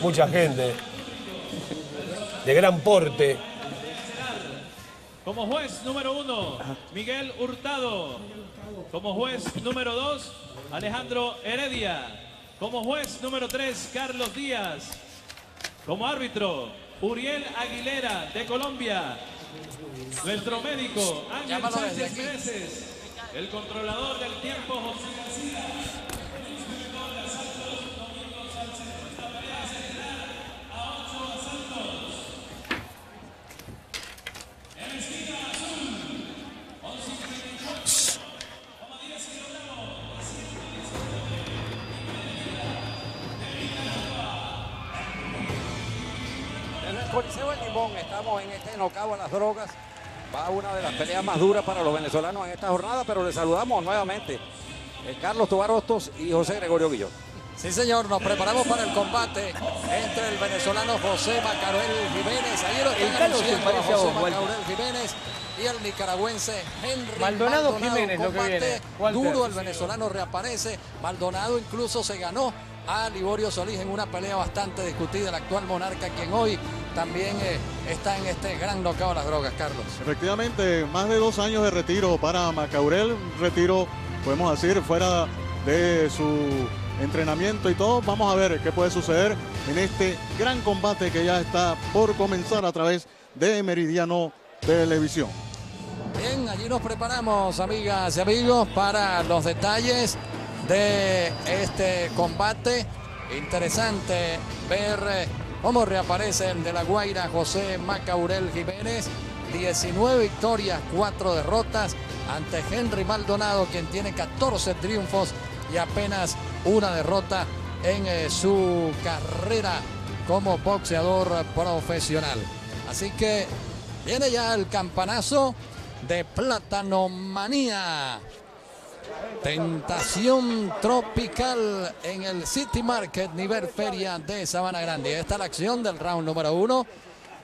mucha gente de gran porte. Como juez número uno, Miguel Hurtado. Como juez número dos, Alejandro Heredia. Como juez número tres, Carlos Díaz. Como árbitro, Uriel Aguilera de Colombia. Nuestro médico, Ángel Sánchez. Mereces. El controlador del tiempo, José García. Estamos en este nocao a las drogas. Va una de las peleas más duras para los venezolanos en esta jornada, pero les saludamos nuevamente. eh, Carlos Tobar Hostos y José Gregorio Guillón. Sí, señor, nos preparamos para el combate entre el venezolano José Macarel Jiménez. Ahí lo El están anunciando a José. Macarel Jiménez y el nicaragüense Henry Maldonado Maldonado. Jiménez, lo que Combate viene. Duro, el venezolano reaparece. Maldonado incluso se ganó a Liborio Solís en una pelea bastante discutida. El actual monarca, quien hoy también eh, está en este gran nocao a las drogas, Carlos. Efectivamente, más de dos años de retiro para Macaurel, un retiro, podemos decir, fuera de su entrenamiento y todo. Vamos a ver qué puede suceder en este gran combate que ya está por comenzar a través de Meridiano Televisión. Bien, allí nos preparamos, amigas y amigos, para los detalles de este combate. Interesante ver cómo reaparece el de la Guaira José Macaurel Jiménez. 19 victorias, 4 derrotas ante Henry Maldonado, quien tiene 14 triunfos y apenas una derrota en eh, su carrera como boxeador profesional. Así que viene ya el campanazo de Plátano Manía. Tentación tropical en el City Market, nivel feria de Sabana Grande. Esta es la acción del round número uno.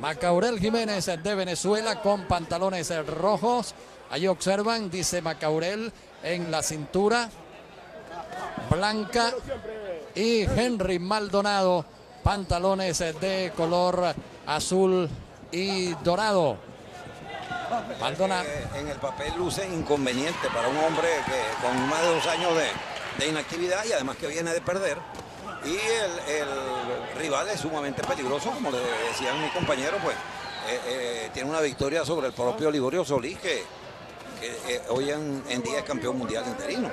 Macaurel Jiménez de Venezuela con pantalones rojos. Ahí observan, dice Macaurel en la cintura blanca. Y Henry Maldonado, pantalones de color azul y dorado. Maldonado. Eh, en el papel luce inconveniente para un hombre con más de dos años de, inactividad y además que viene de perder. Y el, rival es sumamente peligroso, como le decían mis compañeros, pues eh, eh, tiene una victoria sobre el propio Liborio Solís, que, eh, hoy en, día es campeón mundial interino.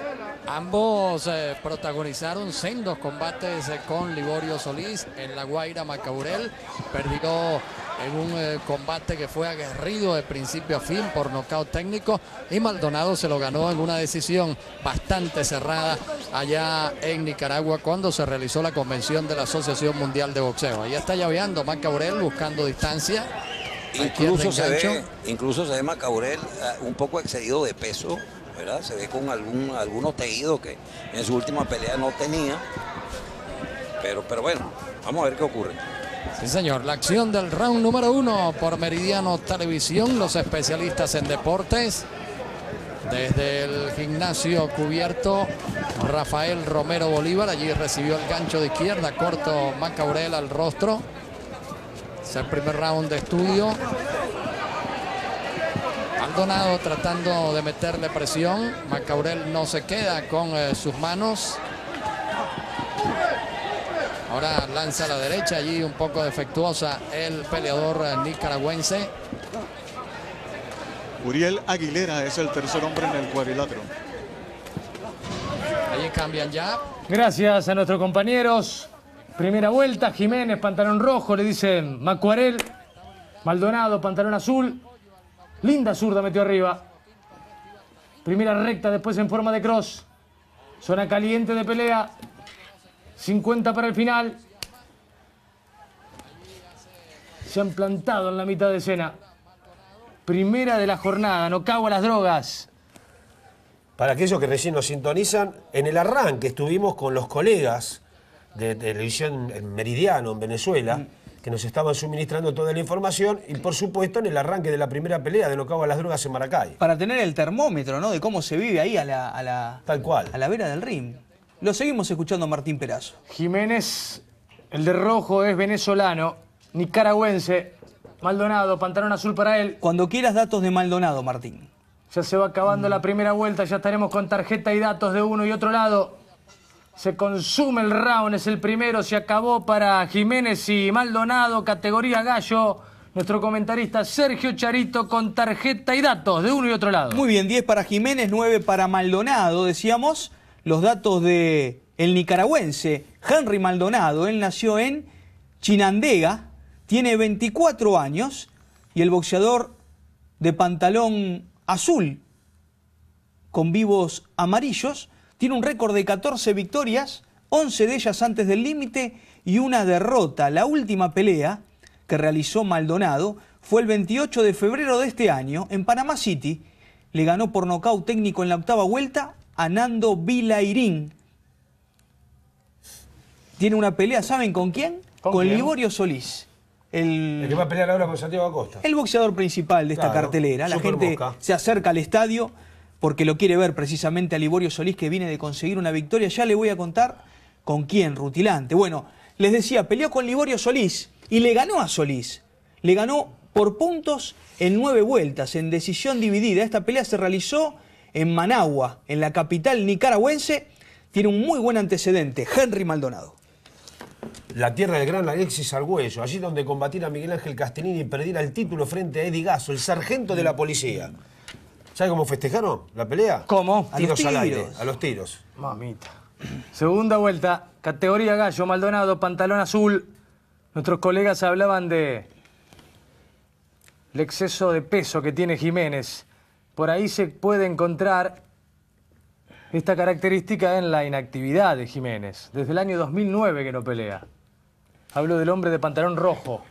Ambos eh, protagonizaron sendos combates eh, con Liborio Solís en La Guaira Macaurel. Perdió en un combate que fue aguerrido de principio a fin por nocaut técnico y Maldonado se lo ganó en una decisión bastante cerrada allá en Nicaragua cuando se realizó la convención de la Asociación Mundial de Boxeo. Ahí está llaveando Macaurel buscando distancia. Incluso se, ve, incluso se ve Macaurel eh, un poco excedido de peso, ¿verdad? Se ve con algún, algunos tejidos que en su última pelea no tenía. Pero, pero bueno, vamos a ver qué ocurre. Sí, señor. La acción del round número uno por Meridiano Televisión, los especialistas en deportes. Desde el gimnasio cubierto, Rafael Romero Bolívar. Allí recibió el gancho de izquierda, corto Macaurel al rostro. Es el primer round de estudio. Maldonado tratando de meterle presión. Macaurel no se queda con eh, sus manos. Ahora lanza a la derecha, allí un poco defectuosa el peleador eh, nicaragüense. Uriel Aguilera es el tercer hombre en el cuadrilátero. Allí cambian ya. Gracias a nuestros compañeros. Primera vuelta, Jiménez, pantalón rojo, le dicen Macuarel. Maldonado, pantalón azul. Linda zurda metió arriba. Primera recta, después en forma de cross. Zona caliente de pelea. 50 para el final. Se han plantado en la mitad de escena. Primera de la jornada, no cago a las drogas. Para aquellos que recién nos sintonizan, en el arranque estuvimos con los colegas de televisión en Meridiano, en Venezuela, que nos estaban suministrando toda la información, y por supuesto en el arranque de la primera pelea de Nocao a las drogas en Maracay. Para tener el termómetro, ¿no? De cómo se vive ahí a la, a la, Tal cual. a la vera del ring. Lo seguimos escuchando a Martín Perazo. Jiménez El de rojo es venezolano, nicaragüense. Maldonado, pantalón azul para él. Cuando quieras datos de Maldonado, Martín. Ya se va acabando la primera vuelta, ya estaremos con tarjeta y datos de uno y otro lado. Se consume el round, es el primero, se acabó para Jiménez y Maldonado, categoría gallo. Nuestro comentarista Sergio Charito con tarjeta y datos de uno y otro lado. Muy bien, 10 para Jiménez, 9 para Maldonado, decíamos. Los datos de el nicaragüense Henry Maldonado. Él nació en Chinandega, tiene 24 años y el boxeador de pantalón azul con vivos amarillos tiene un récord de 14 victorias, 11 de ellas antes del límite y una derrota. La última pelea que realizó Maldonado fue el 28 de febrero de este año en Panamá City. Le ganó por nocaut técnico en la octava vuelta a Nando Vilairín. Tiene una pelea, ¿saben con quién? ¿Con Con, quién? Liborio Solís. El, El que va a pelear ahora con Santiago Acosta. el boxeador principal de esta Claro, cartelera. La gente se acerca al estadio porque lo quiere ver precisamente a Liborio Solís que viene de conseguir una victoria. Ya le voy a contar con quién, rutilante. Bueno, les decía, peleó con Liborio Solís y le ganó a Solís. Le ganó por puntos en nueve vueltas, en decisión dividida. Esta pelea se realizó en Managua, en la capital nicaragüense. Tiene un muy buen antecedente, Henry Maldonado. La tierra del gran Alexis Argüello, allí donde combatir a Miguel Ángel Castellini y perdiera el título frente a Eddie Gasso, el sargento de la policía. ¿Sabe cómo festejaron la pelea? ¿Cómo? A Tiros los al aire, tiros. a los tiros. Mamita. Segunda vuelta, categoría gallo, Maldonado, pantalón azul. Nuestros colegas hablaban de el exceso de peso que tiene Jiménez. Por ahí se puede encontrar esta característica en la inactividad de Jiménez. Desde el año 2009 que no pelea. Hablo del hombre de pantalón rojo.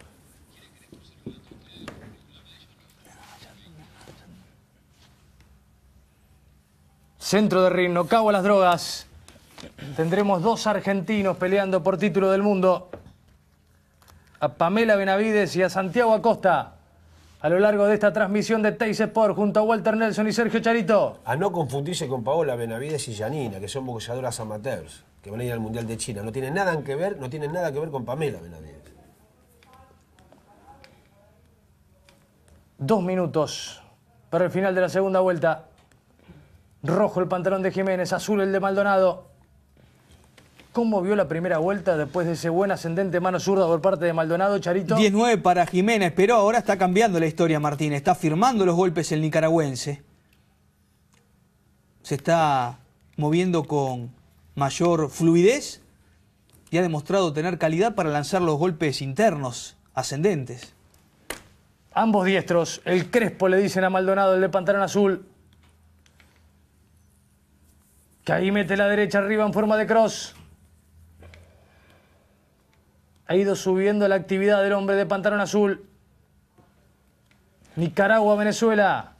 Centro de ring, no cago a las drogas. Tendremos dos argentinos peleando por título del mundo. A Pamela Benavides y a Santiago Acosta. A lo largo de esta transmisión de Teis Sport junto a Walter Nelson y Sergio Charito. A no confundirse con Paola Benavides y Janina, que son boxeadoras amateurs, que van a ir al Mundial de China. No tienen nada que ver, no tienen nada que ver con Pamela Benavides. Dos minutos para el final de la segunda vuelta. Rojo el pantalón de Jiménez, azul el de Maldonado. ¿Cómo vio la primera vuelta después de ese buen ascendente mano zurda por parte de Maldonado, Charito? 19 para Jiménez, pero ahora está cambiando la historia, Martín. Está firmando los golpes el nicaragüense. Se está moviendo con mayor fluidez y ha demostrado tener calidad para lanzar los golpes internos, ascendentes. Ambos diestros, el Crespo le dicen a Maldonado, el de pantalón azul. Ahí mete la derecha arriba en forma de cross. Ha ido subiendo la actividad del hombre de pantalón azul. Nicaragua, Venezuela.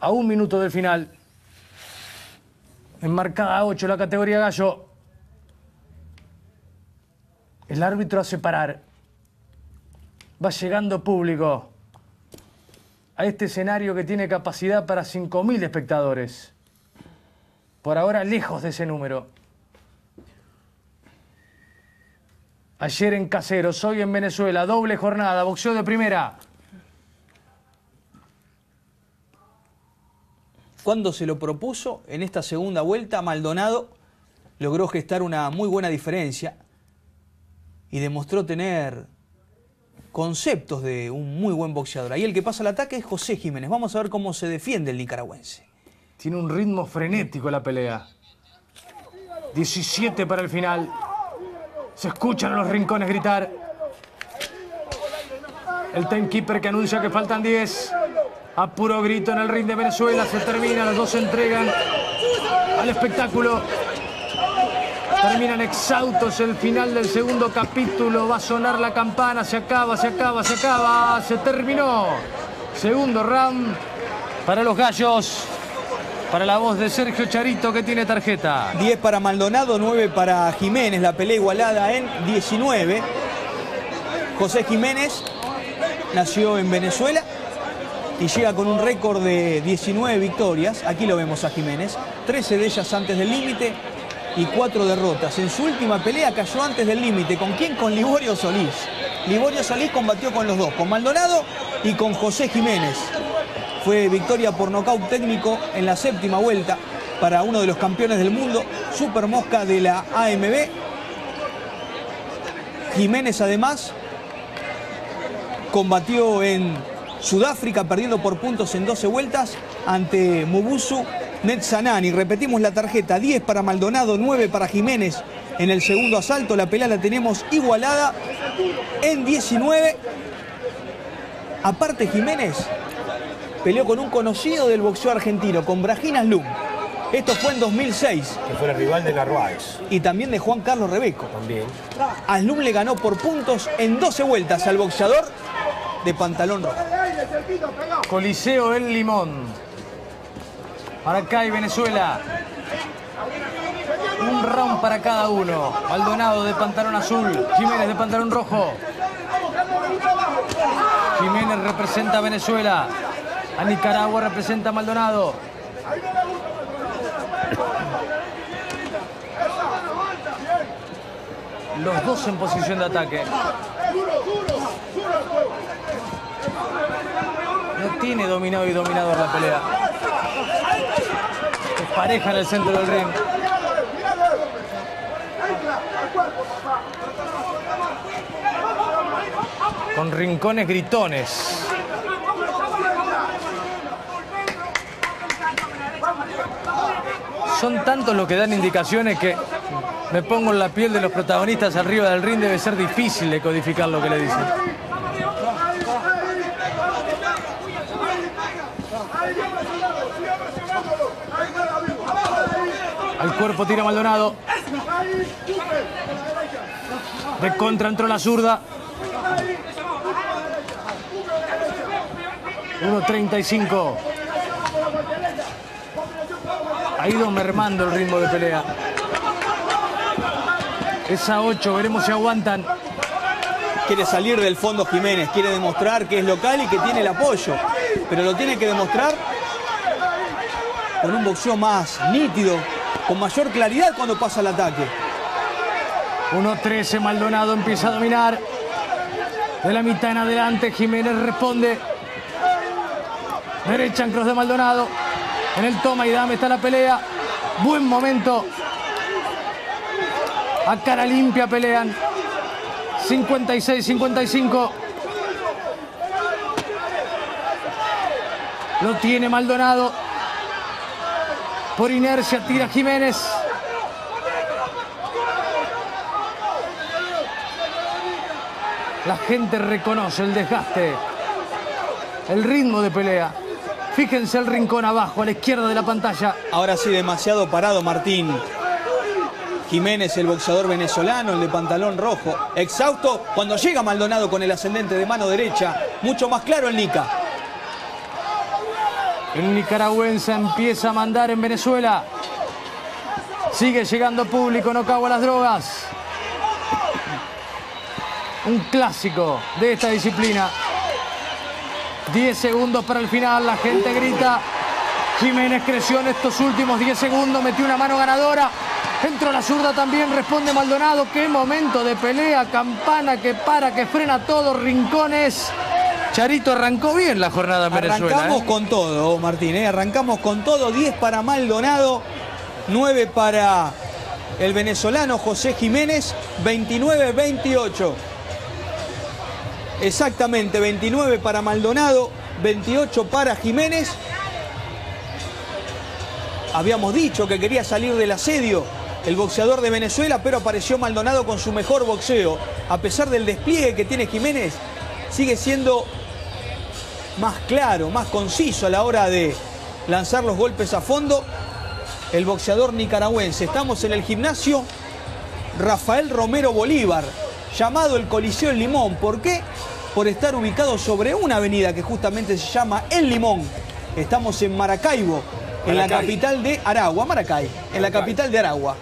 A un minuto del final. Enmarcada a 8 la categoría gallo. El árbitro hace parar. Va llegando público a este escenario que tiene capacidad para 5.000 espectadores. Por ahora lejos de ese número. Ayer en Caseros, hoy en Venezuela, doble jornada, boxeo de primera. Cuando se lo propuso en esta segunda vuelta, Maldonado logró gestar una muy buena diferencia y demostró tener conceptos de un muy buen boxeador. Ahí el que pasa al ataque es José Jiménez. Vamos a ver cómo se defiende el nicaragüense. Tiene un ritmo frenético la pelea. 17 para el final. Se escuchan a los rincones gritar. El timekeeper que anuncia que faltan 10. A puro grito en el ring de Venezuela. Se termina, los dos se entregan al espectáculo. Terminan exhaustos el final del segundo capítulo. Va a sonar la campana. Se acaba, se acaba, se acaba. Se terminó. Segundo round para los gallos. Para la voz de Sergio Charito que tiene tarjeta. 10 para Maldonado, 9 para Jiménez. La pelea igualada en 19. José Jiménez nació en Venezuela. y llega con un récord de 19 victorias. Aquí lo vemos a Jiménez, 13 de ellas antes del límite y 4 derrotas. En su última pelea cayó antes del límite. ¿Con quién? Con Liborio Solís. Liborio Solís combatió con los dos, con Maldonado y con José Jiménez. Fue victoria por nocaut técnico en la séptima vuelta para uno de los campeones del mundo, Super Mosca de la AMB. Jiménez además combatió en Sudáfrica perdiendo por puntos en 12 vueltas ante Mubusu Netsanani. Repetimos la tarjeta, 10 para Maldonado, 9 para Jiménez en el segundo asalto. La pelea la tenemos igualada en 19. Aparte Jiménez peleó con un conocido del boxeo argentino, con Brajina Lum. Esto fue en 2006. Que fue el rival de Narváez. Y también de Juan Carlos Rebeco. También. Aslum le ganó por puntos en 12 vueltas al boxeador de pantalón rojo. Coliseo El Limón. Para acá y Venezuela. Un round para cada uno. Maldonado de pantalón azul. Jiménez de pantalón rojo. Jiménez representa a Venezuela. A Nicaragua representa a Maldonado. Los dos en posición de ataque. No tiene dominado y dominador la pelea. Pareja en el centro del ring. Con rincones gritones. Son tantos los que dan indicaciones que me pongo en la piel de los protagonistas arriba del ring. Debe ser difícil de codificar lo que le dicen. Cuerpo tira Maldonado. De contra entró la zurda. 1.35. Ha ido mermando el ritmo de pelea. Esa 8, veremos si aguantan. Quiere salir del fondo Jiménez, quiere demostrar que es local y que tiene el apoyo. Pero lo tiene que demostrar con un boxeo más nítido, con mayor claridad cuando pasa el ataque. 1.13, Maldonado empieza a dominar. De la mitad en adelante, Jiménez responde. Derecha en cross de Maldonado. En el toma y dame está la pelea. Buen momento. A cara limpia pelean. 56-55. Lo tiene Maldonado. Por inercia tira Jiménez. La gente reconoce el desgaste, el ritmo de pelea. Fíjense el rincón abajo, a la izquierda de la pantalla. Ahora sí, demasiado parado Martín. Jiménez, el boxeador venezolano, el de pantalón rojo. Exhausto cuando llega Maldonado con el ascendente de mano derecha. Mucho más claro el Nica. El nicaragüense empieza a mandar en Venezuela. Sigue llegando público, no cago a las drogas. Un clásico de esta disciplina. 10 segundos para el final, la gente grita. Jiménez creció en estos últimos 10 segundos, metió una mano ganadora. Entró la zurda también, responde Maldonado. Qué momento de pelea, campana que para, que frena todos, rincones. Charito arrancó bien la jornada en Venezuela. Arrancamos ¿eh? con todo, Martín, ¿eh? arrancamos con todo. 10 para Maldonado, 9 para el venezolano José Jiménez, 29-28. Exactamente, 29 para Maldonado, 28 para Jiménez. Habíamos dicho que quería salir del asedio el boxeador de Venezuela, pero apareció Maldonado con su mejor boxeo. A pesar del despliegue que tiene Jiménez, sigue siendo más claro, más conciso a la hora de lanzar los golpes a fondo. El boxeador nicaragüense. Estamos en el gimnasio Rafael Romero Bolívar, llamado el Coliseo El Limón. ¿Por qué? Por estar ubicado sobre una avenida que justamente se llama El Limón. Estamos en Maracaibo, en la Maracay. capital de Aragua, Maracay, en la capital de Aragua.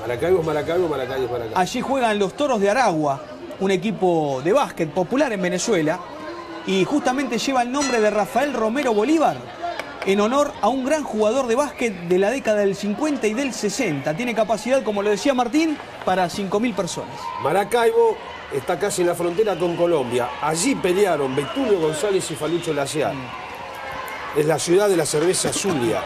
Maracaibo es Maracaibo, Maracaibo es Maracaibo. Allí juegan los Toros de Aragua, un equipo de básquet popular en Venezuela. Y justamente lleva el nombre de Rafael Romero Bolívar en honor a un gran jugador de básquet de la década del 50 y del 60. Tiene capacidad, como lo decía Martín, para 5.000 personas. Maracaibo está casi en la frontera con Colombia. Allí pelearon Betulio González y Falucho Laciar. Es la ciudad de la cerveza Zulia.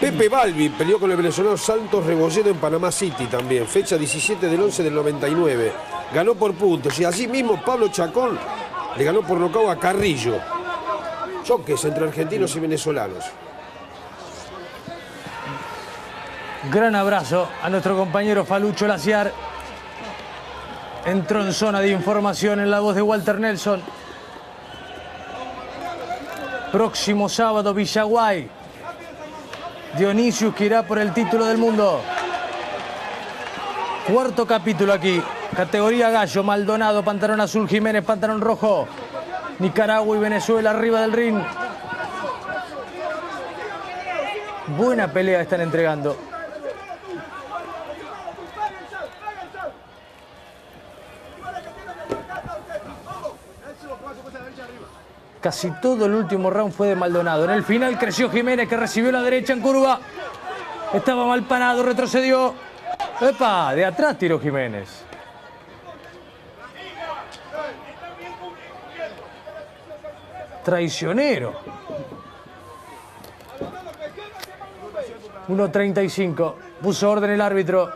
Pepe Balbi peleó con el venezolano Santos Rebolledo en Panamá City también, fecha 17 del 11 del 99. Ganó por puntos y allí mismo Pablo Chacón le ganó por nocaut a Carrillo. Choques entre argentinos y venezolanos. Gran abrazo a nuestro compañero Falucho Laciar. Entró en zona de información en la voz de Walter Nelson. Próximo sábado, Villaguay. Dionisius que irá por el título del mundo. Cuarto capítulo aquí. Categoría gallo, Maldonado, pantalón azul, Jiménez, pantalón rojo. Nicaragua y Venezuela arriba del ring. Buena pelea están entregando. Casi todo el último round fue de Maldonado. En el final creció Jiménez que recibió la derecha en curva. Estaba mal parado, retrocedió. ¡Epa! De atrás tiró Jiménez. Traicionero. 1.35. Puso orden el árbitro.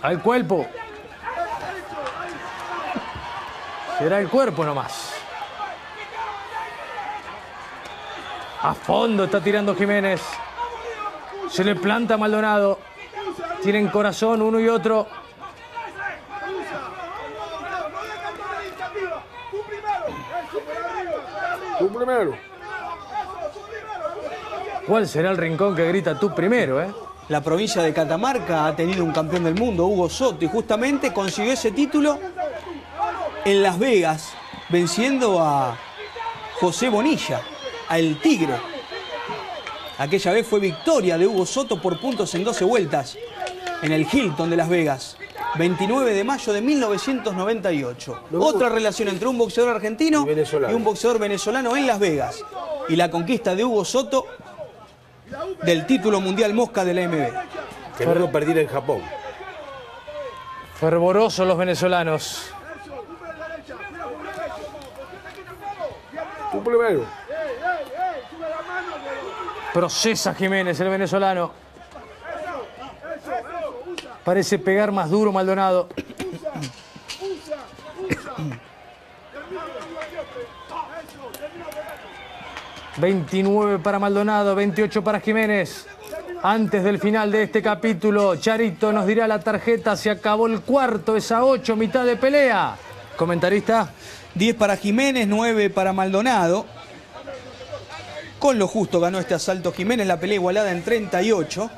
Al cuerpo. Será el cuerpo nomás. A fondo está tirando Jiménez. Se le planta a Maldonado. Tienen corazón uno y otro. ¿Cuál será el rincón que grita tú primero, eh? La provincia de Catamarca ha tenido un campeón del mundo, Hugo Soto, y justamente consiguió ese título en Las Vegas, venciendo a José Bonilla, a El Tigre. Aquella vez fue victoria de Hugo Soto por puntos en 12 vueltas en el Hilton de Las Vegas. 29 de mayo de 1998. Otra relación entre un boxeador argentino Y un boxeador venezolano en Las Vegas. Y la conquista de Hugo Soto del título mundial mosca de la MB. Que no lo perdiera en Japón. Fervorosos los venezolanos. Tú primero. Procesa Jiménez, el venezolano. Parece pegar más duro Maldonado. ...29 para Maldonado, 28 para Jiménez. Antes del final de este capítulo, Charito nos dirá la tarjeta, se acabó el cuarto, es a 8, mitad de pelea. Comentarista. 10 para Jiménez, 9 para Maldonado. Con lo justo ganó este asalto Jiménez, la pelea igualada en 38.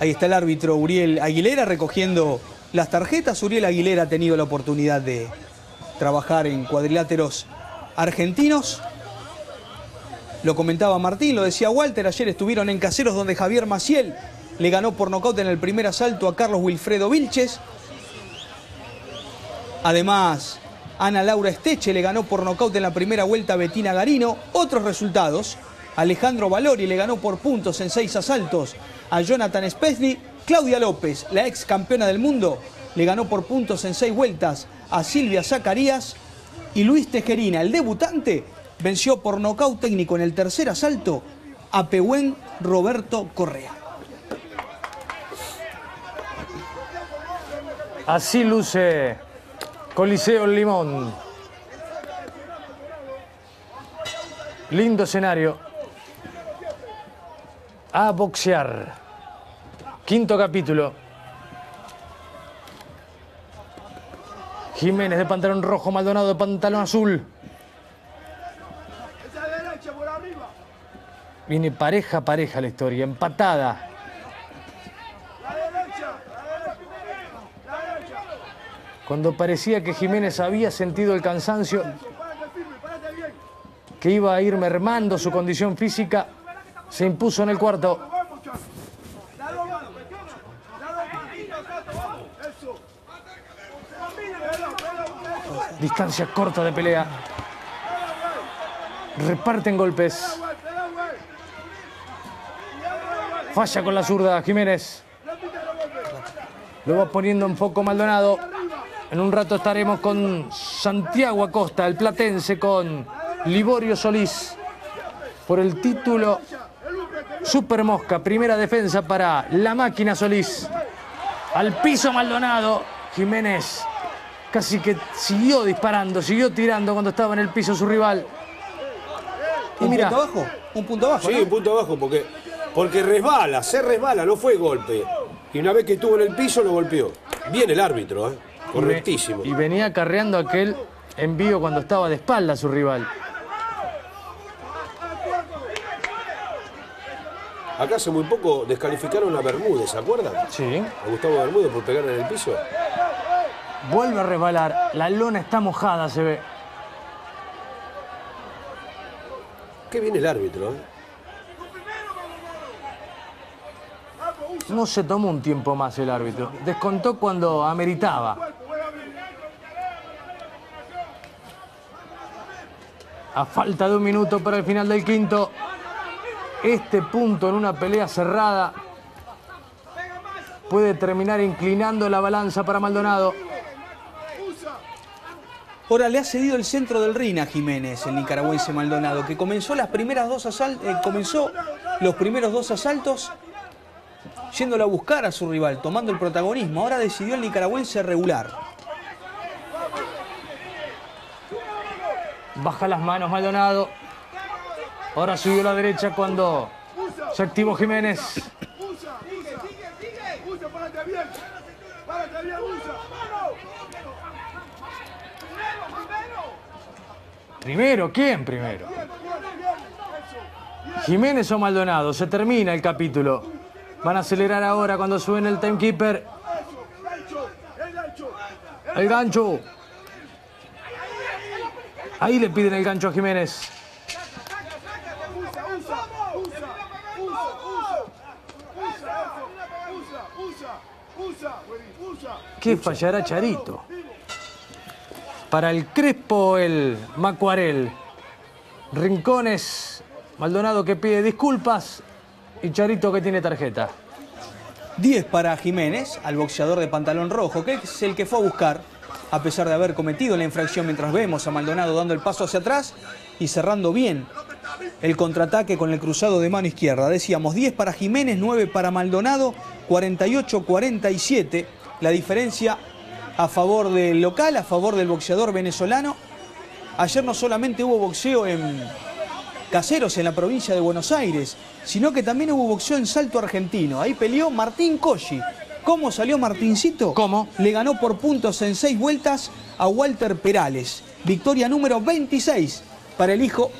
Ahí está el árbitro Uriel Aguilera recogiendo las tarjetas. Uriel Aguilera ha tenido la oportunidad de trabajar en cuadriláteros argentinos. Lo comentaba Martín, lo decía Walter, ayer estuvieron en Caseros donde Javier Maciel le ganó por nocaut en el primer asalto a Carlos Wilfredo Vilches. Además, Ana Laura Esteche le ganó por nocaut en la primera vuelta a Betina Garino. Otros resultados, Alejandro Valori le ganó por puntos en seis asaltos a Jonathan Spesny. Claudia López, la ex campeona del mundo, le ganó por puntos en seis vueltas a Silvia Zacarías. Y Luis Tejerina, el debutante, venció por nocaut técnico en el tercer asalto a Pehuen Roberto Correa. Así luce Coliseo Limón. Lindo escenario. A boxear. Quinto capítulo. Jiménez de pantalón rojo, Maldonado de pantalón azul. Viene pareja a pareja la historia, empatada. Cuando parecía que Jiménez había sentido el cansancio, que iba a ir mermando su condición física, se impuso en el cuarto. Distancia corta de pelea. Reparten golpes. Falla con la zurda Jiménez. Lo va poniendo un poco Maldonado. En un rato estaremos con Santiago Acosta, el platense, con Liborio Solís, por el título Super Mosca, primera defensa para la máquina Solís. Al piso Maldonado. Jiménez casi que siguió disparando, siguió tirando cuando estaba en el piso su rival. Y ¿Un mira, punto abajo? Un punto abajo, Sí, ¿no? un punto abajo, porque, porque resbala, se resbala, no fue golpe. Y una vez que estuvo en el piso lo golpeó. Bien el árbitro, ¿eh? correctísimo. Y venía carreando aquel envío cuando estaba de espalda a su rival. Acá hace muy poco descalificaron a Bermúdez, ¿se acuerdan? Sí. A Gustavo Bermúdez por pegar en el piso. Vuelve a resbalar. La lona está mojada, se ve. Qué bien el árbitro, ¿eh? No se tomó un tiempo más el árbitro. Descontó cuando ameritaba. A falta de un minuto para el final del quinto. Este punto en una pelea cerrada puede terminar inclinando la balanza para Maldonado. Ahora le ha cedido el centro del ring a Jiménez, el nicaragüense Maldonado, que comenzó las primeras dos asal- eh, comenzó los primeros dos asaltos yéndolo a buscar a su rival, tomando el protagonismo. Ahora decidió el nicaragüense regular. Baja las manos Maldonado. Ahora subió la derecha cuando se activó Jiménez. Primero, ¿quién primero? Jiménez o Maldonado. Se termina el capítulo. Van a acelerar ahora cuando suben el timekeeper. El gancho. Ahí le piden el gancho a Jiménez. ¿Qué fallará Charito? Para el Crespo, el Macuarel. Rincones, Maldonado que pide disculpas y Charito que tiene tarjeta. 10 para Jiménez, al boxeador de pantalón rojo, que es el que fue a buscar, a pesar de haber cometido la infracción, mientras vemos a Maldonado dando el paso hacia atrás y cerrando bien el contraataque con el cruzado de mano izquierda. Decíamos 10 para Jiménez, 9 para Maldonado, 48-47. La diferencia a favor del local, a favor del boxeador venezolano. Ayer no solamente hubo boxeo en Caseros, en la provincia de Buenos Aires, sino que también hubo boxeo en Salto Argentino. Ahí peleó Martín Cosci. ¿Cómo salió Martincito? ¿Cómo? Le ganó por puntos en seis vueltas a Walter Perales. Victoria número 26 para el hijo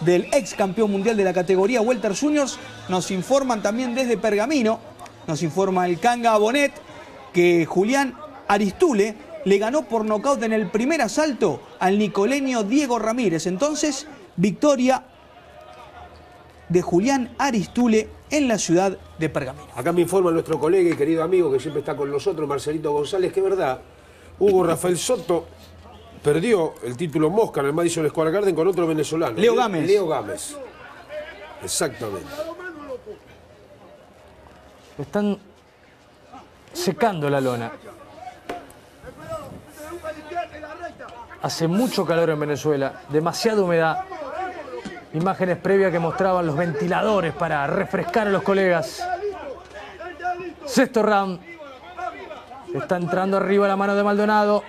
del ex campeón mundial de la categoría Welter Juniors. Nos informan también desde Pergamino, nos informa el Canga Bonet, que Julián Aristule le ganó por nocaut en el primer asalto al nicoleño Diego Ramírez. Entonces, victoria de Julián Aristule en la ciudad de Pergamino. Acá me informa nuestro colega y querido amigo que siempre está con nosotros, Marcelito González, que es verdad, Hugo Rafael Soto perdió el título Mosca en el Madison Square Garden con otro venezolano. Leo Gámez. Leo Gámez. Exactamente. Están secando la lona. Hace mucho calor en Venezuela, demasiada humedad. Imágenes previas que mostraban los ventiladores para refrescar a los colegas. Sexto round. Está entrando arriba la mano de Maldonado.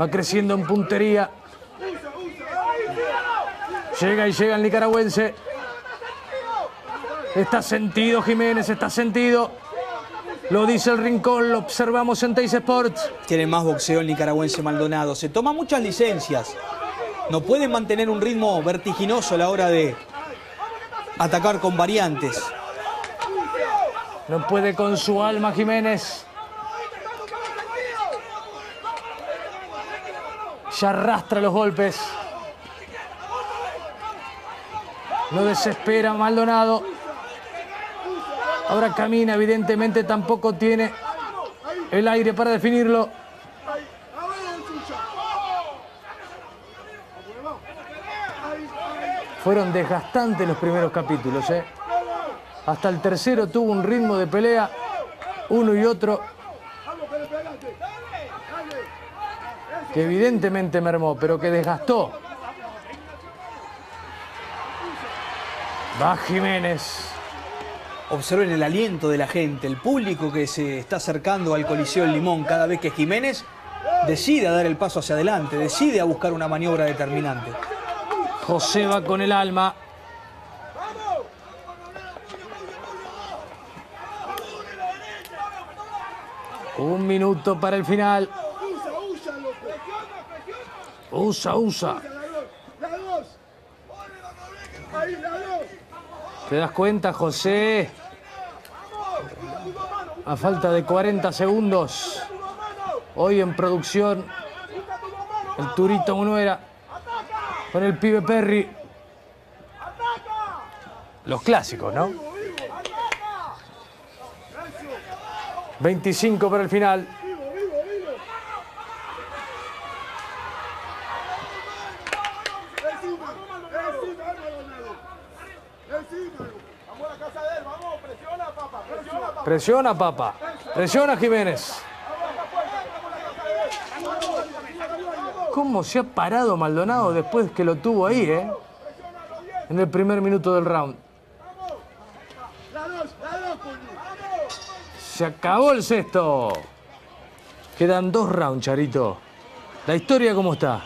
Va creciendo en puntería. Llega y llega el nicaragüense. Está sentido Jiménez, está sentido. Lo dice el rincón, lo observamos en Teis Sports. Tiene más boxeo el nicaragüense Maldonado. Se toma muchas licencias. No puede mantener un ritmo vertiginoso a la hora de atacar con variantes. No puede con su alma Jiménez. Ya arrastra los golpes. No desespera Maldonado. Ahora camina, evidentemente tampoco tiene el aire para definirlo. Fueron desgastantes los primeros capítulos. ¿eh? Hasta el tercero tuvo un ritmo de pelea, uno y otro, que evidentemente mermó, pero que desgastó. Va Jiménez. Observen el aliento de la gente, el público que se está acercando al Coliseo El Limón cada vez que Jiménez decide a dar el paso hacia adelante, decide a buscar una maniobra determinante. José va con el alma. Un minuto para el final. Usa, usa. ¿Te das cuenta, José? A falta de 40 segundos. Hoy en producción, el Turito Munuera con el pibe Perry. Los clásicos, ¿no? 25 para el final. Presiona, papá. Presiona, Jiménez. ¿Cómo se ha parado Maldonado después que lo tuvo ahí, eh? En el primer minuto del round. Se acabó el sexto. Quedan dos rounds, Charito. ¿La historia cómo está?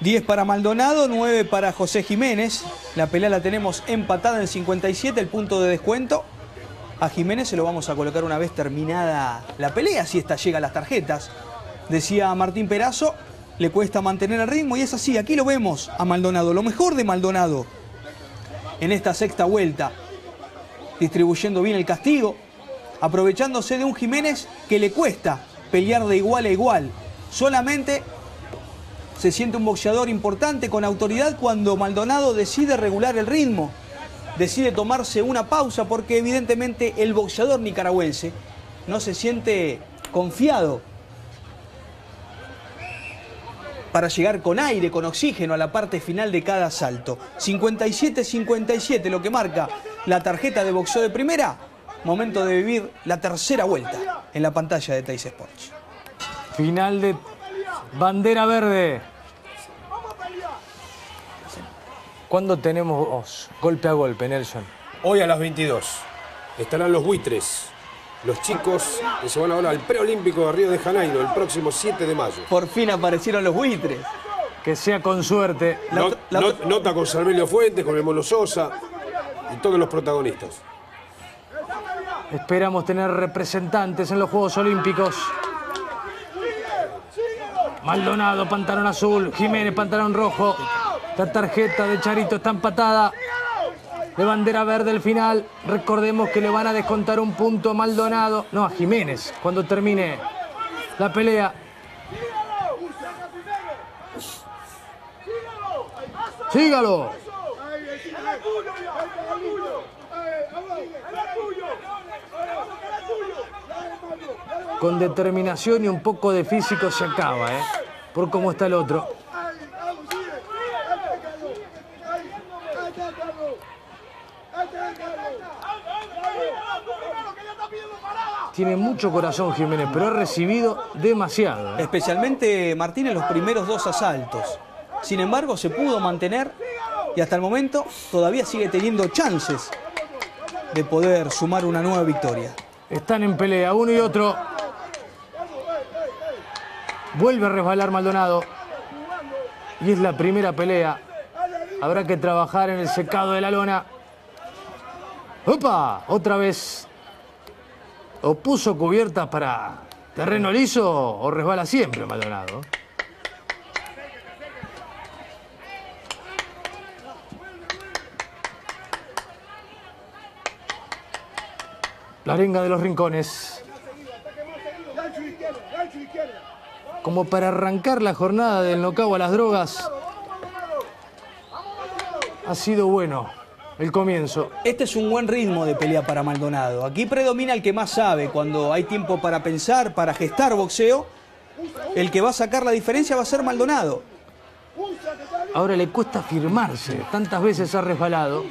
10 para Maldonado, 9 para José Jiménez. La pelea la tenemos empatada en 57, el punto de descuento. A Jiménez se lo vamos a colocar una vez terminada la pelea, si esta llega a las tarjetas. Decía Martín Perazo, le cuesta mantener el ritmo y es así, aquí lo vemos a Maldonado, lo mejor de Maldonado en esta sexta vuelta, distribuyendo bien el castigo, aprovechándose de un Jiménez que le cuesta pelear de igual a igual. Solamente se siente un boxeador importante con autoridad cuando Maldonado decide regular el ritmo, decide tomarse una pausa porque evidentemente el boxeador nicaragüense no se siente confiado para llegar con aire, con oxígeno a la parte final de cada salto. 57-57 lo que marca la tarjeta de boxeo de primera. Momento de vivir la tercera vuelta en la pantalla de Teis Sports. Final de bandera verde. ¿Cuándo tenemos golpe a golpe, Nelson? Hoy a las 22 estarán los buitres, los chicos que se van ahora al preolímpico de Río de Janeiro el próximo 7 de mayo. Por fin aparecieron los buitres. Que sea con suerte. La No- otra- la no- otra- nota con Salvelio Fuentes, con el Mono Sosa y todos los protagonistas. Esperamos tener representantes en los Juegos Olímpicos. Maldonado, pantalón azul. Jiménez, pantalón rojo. La tarjeta de Charito está empatada. De bandera verde el final. Recordemos que le van a descontar un punto a Maldonado. No, a Jiménez. Cuando termine la pelea. Sígalo. Con determinación y un poco de físico se acaba, ¿eh? Por cómo está el otro. Tiene mucho corazón Jiménez, pero ha recibido demasiado. ¿eh? Especialmente Martín en los primeros dos asaltos. Sin embargo, se pudo mantener y hasta el momento todavía sigue teniendo chances de poder sumar una nueva victoria. Están en pelea, uno y otro. Vuelve a resbalar Maldonado. Y es la primera pelea. Habrá que trabajar en el secado de la lona. ¡Opa! Otra vez. O puso cubiertas para terreno liso o resbala siempre Maldonado. La arenga de los rincones. Como para arrancar la jornada del nocao a las drogas. Ha sido bueno. El comienzo. Este es un buen ritmo de pelea para Maldonado. Aquí predomina el que más sabe. Cuando hay tiempo para pensar, para gestar boxeo, el que va a sacar la diferencia va a ser Maldonado. Ahora le cuesta firmarse. Tantas veces ha resbalado.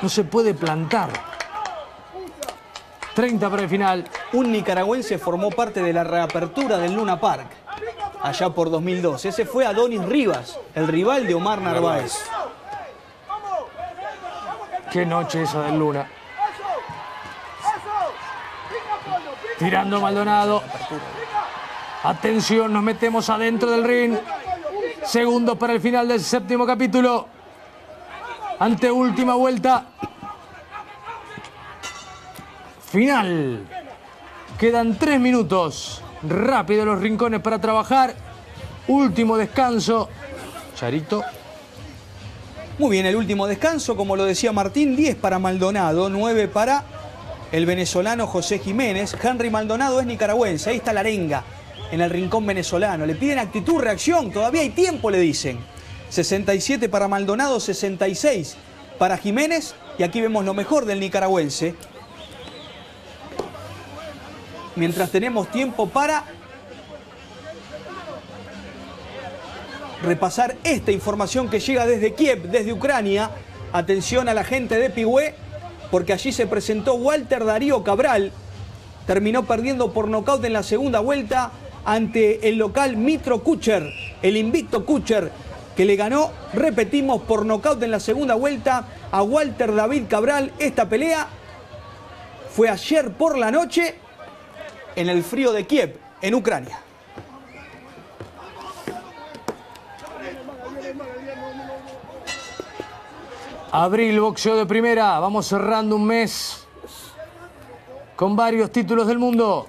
No se puede plantar. 30 para el final. Un nicaragüense formó parte de la reapertura del Luna Park allá por 2002. Ese fue Adonis Rivas, el rival de Omar Narváez. Qué noche esa del Luna. Tirando Maldonado. Atención, nos metemos adentro del ring. Segundos para el final del séptimo capítulo. Ante última vuelta. Final. Quedan tres minutos. Rápido los rincones para trabajar. Último descanso. Charito. Muy bien, el último descanso, como lo decía Martín, 10 para Maldonado, 9 para el venezolano José Jiménez. Henry Maldonado es nicaragüense, ahí está la arenga en el rincón venezolano. Le piden actitud, reacción, todavía hay tiempo, le dicen. 67 para Maldonado, 66 para Jiménez. Y aquí vemos lo mejor del nicaragüense. Mientras tenemos tiempo para repasar esta información que llega desde Kiev, desde Ucrania. Atención a la gente de Pigüé, porque allí se presentó Walter Darío Cabral. Terminó perdiendo por nocaut en la segunda vuelta ante el local Mitro Kucher, el invicto Kucher, que le ganó, repetimos, por nocaut en la segunda vuelta a Walter David Cabral. Esta pelea fue ayer por la noche en el frío de Kiev, en Ucrania. Abril, boxeo de primera. Vamos cerrando un mes con varios títulos del mundo.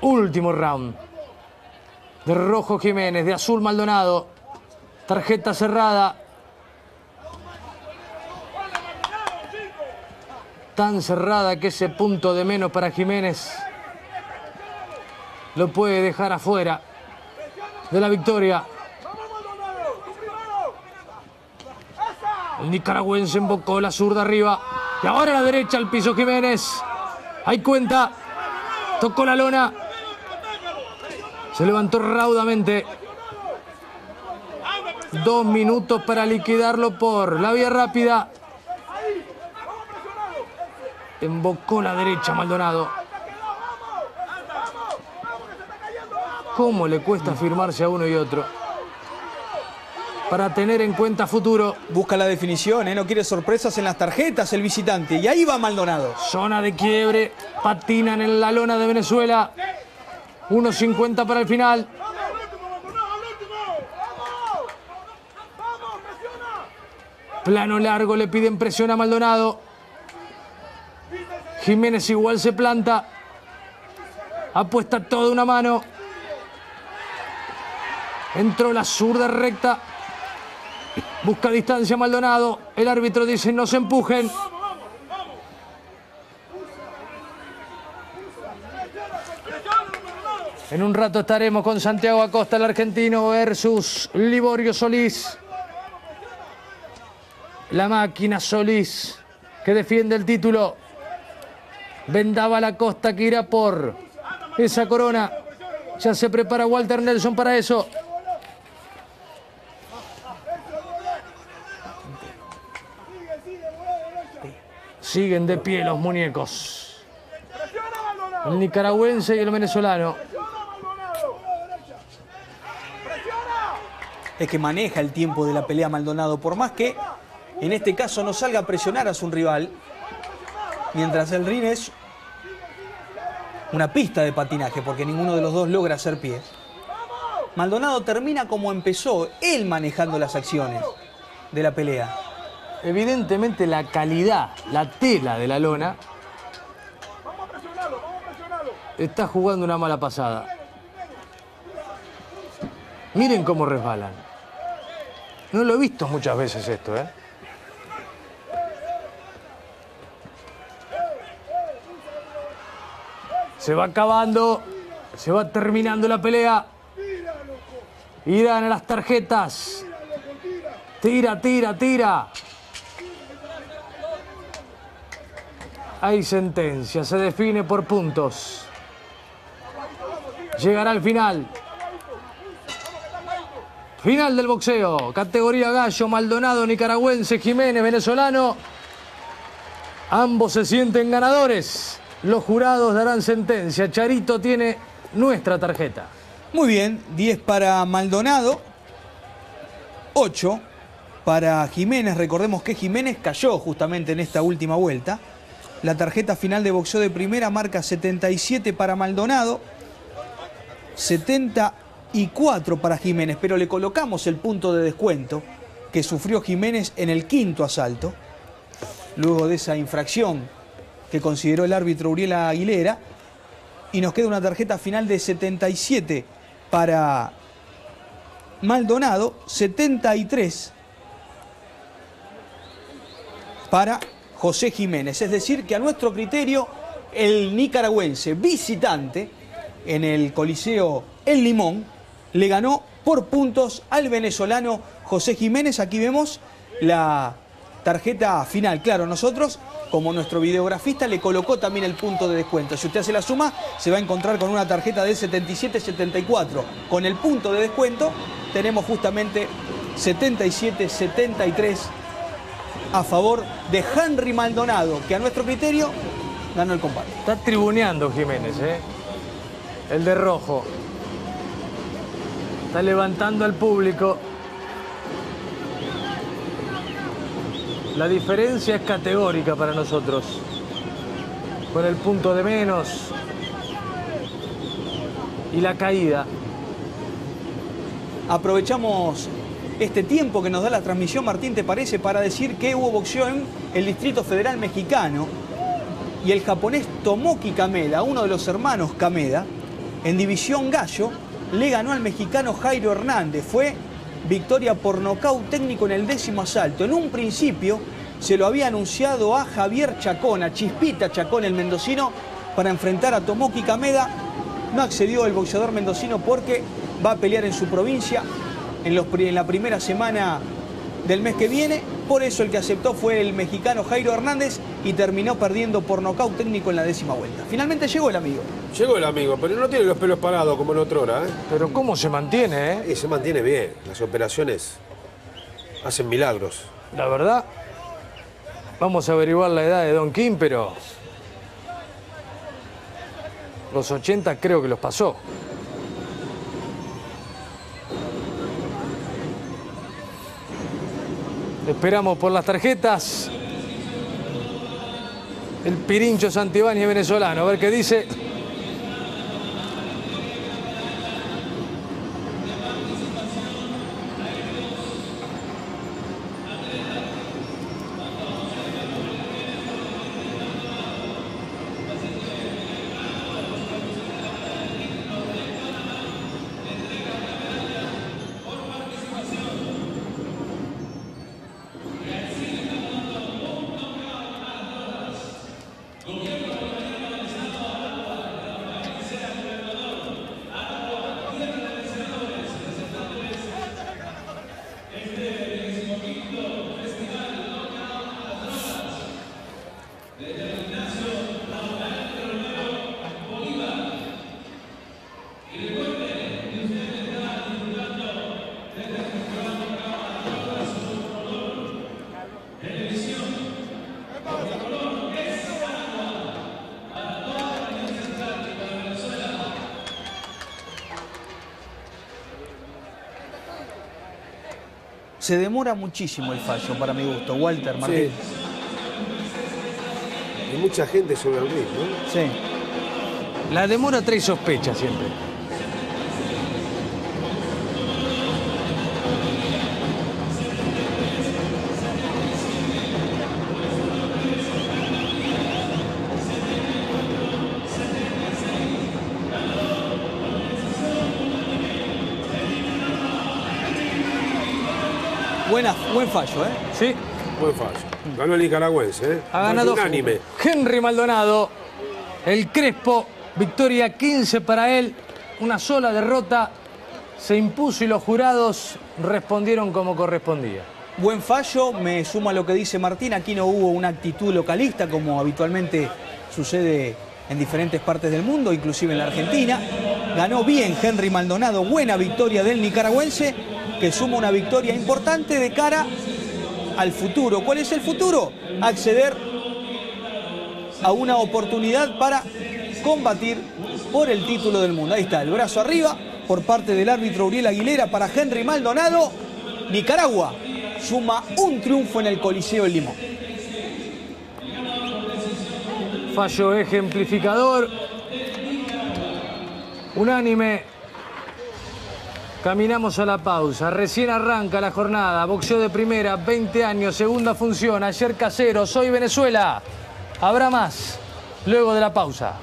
Último round. De rojo Jiménez, de azul Maldonado. Tarjeta cerrada. Tan cerrada que ese punto de menos para Jiménez lo puede dejar afuera de la victoria. El nicaragüense embocó la zurda arriba. Y ahora a la derecha al piso Jiménez. Hay cuenta. Tocó la lona. Se levantó raudamente. Dos minutos para liquidarlo por la vía rápida. Embocó la derecha Maldonado. ¿Cómo le cuesta firmarse a uno y otro? Para tener en cuenta futuro. Busca la definición, ¿eh? no quiere sorpresas en las tarjetas el visitante. Y ahí va Maldonado. Zona de quiebre. Patinan en la lona de Venezuela. 1.50 para el final. Plano largo, le piden presión a Maldonado. Jiménez igual se planta. Apuesta toda una mano. Entró la zurda recta. Busca distancia Maldonado. El árbitro dice no se empujen. En un rato estaremos con Santiago Acosta, el argentino, versus Liborio Solís. La máquina Solís, que defiende el título. Vendaba la costa que irá por esa corona. Ya se prepara Walter Nelson para eso. Siguen de pie los muñecos. El nicaragüense y el venezolano. Es que maneja el tiempo de la pelea Maldonado, por más que en este caso no salga a presionar a su rival, mientras el ring es una pista de patinaje, porque ninguno de los dos logra hacer pies. Maldonado termina como empezó, él manejando las acciones de la pelea. Evidentemente la calidad, la tela de la lona está jugando una mala pasada. Miren cómo resbalan. No lo he visto muchas veces esto, ¿eh? Se va acabando, se va terminando la pelea. Dan a las tarjetas. Tira, tira, tira. Hay sentencia, se define por puntos. Llegará al final. Final del boxeo. Categoría gallo, Maldonado, nicaragüense, Jiménez, venezolano. Ambos se sienten ganadores. Los jurados darán sentencia. Charito tiene nuestra tarjeta. Muy bien, 10 para Maldonado, 8 para Jiménez. Recordemos que Jiménez cayó justamente en esta última vuelta. La tarjeta final de boxeo de primera marca 77 para Maldonado, 74 para Jiménez, pero le colocamos el punto de descuento que sufrió Jiménez en el quinto asalto, luego de esa infracción que consideró el árbitro Uriel Aguilera, y nos queda una tarjeta final de 77 para Maldonado, 73 para José Jiménez. Es decir, que a nuestro criterio, el nicaragüense visitante en el Coliseo El Limón le ganó por puntos al venezolano José Jiménez. Aquí vemos la tarjeta final. Claro, nosotros, como nuestro videografista, le colocó también el punto de descuento. Si usted hace la suma, se va a encontrar con una tarjeta de 77-74. Con el punto de descuento, tenemos justamente 77-73 a favor de Henry Maldonado, que a nuestro criterio ganó el combate. Está tribuneando Jiménez, ¿eh? El de rojo. Está levantando al público. La diferencia es categórica para nosotros. Con el punto de menos y la caída. Aprovechamos este tiempo que nos da la transmisión, Martín, ¿te parece? Para decir que hubo boxeo en el Distrito Federal Mexicano y el japonés Tomoki Kameda, uno de los hermanos Kameda, en División Gallo, le ganó al mexicano Jairo Hernández. Fue victoria por nocaut técnico en el décimo asalto. En un principio se lo había anunciado a Javier Chacón, a Chispita Chacón, el mendocino, para enfrentar a Tomoki Kameda. No accedió el boxeador mendocino porque va a pelear en su provincia en, en la primera semana del mes que viene. Por eso el que aceptó fue el mexicano Jairo Hernández y terminó perdiendo por nocaut técnico en la décima vuelta. Finalmente llegó el amigo. Llegó el amigo, pero no tiene los pelos parados como en otra hora, ¿eh? Pero ¿cómo se mantiene, eh? Y se mantiene bien. Las operaciones hacen milagros. La verdad, vamos a averiguar la edad de Don Kim, pero los 80 creo que los pasó. Esperamos por las tarjetas. El Pirincho Santibani venezolano. A ver qué dice. Se demora muchísimo el fallo, para mi gusto. Walter Martín. Hay mucha gente sobre el ring, ¿no? Sí. La demora trae sospecha siempre. Buena, buen fallo, ¿eh? Sí. Buen fallo. Ganó el nicaragüense, ¿eh? Ha ganado Unánime. Henry Maldonado. El Crespo. Victoria 15 para él. Una sola derrota. se impuso y los jurados respondieron como correspondía. Buen fallo, me sumo a lo que dice Martín, aquí no hubo una actitud localista como habitualmente sucede en diferentes partes del mundo, inclusive en la Argentina. Ganó bien Henry Maldonado, buena victoria del nicaragüense, que suma una victoria importante de cara al futuro. ¿Cuál es el futuro? Acceder a una oportunidad para combatir por el título del mundo. Ahí está, el brazo arriba por parte del árbitro Uriel Aguilera para Henry Maldonado. Nicaragua suma un triunfo en el Coliseo del Limón. Fallo ejemplificador. Unánime. Caminamos a la pausa. Recién arranca la jornada. Boxeo de primera, 20 años, segunda función. Ayer casero, soy Venezuela. Habrá más luego de la pausa.